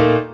Thank you.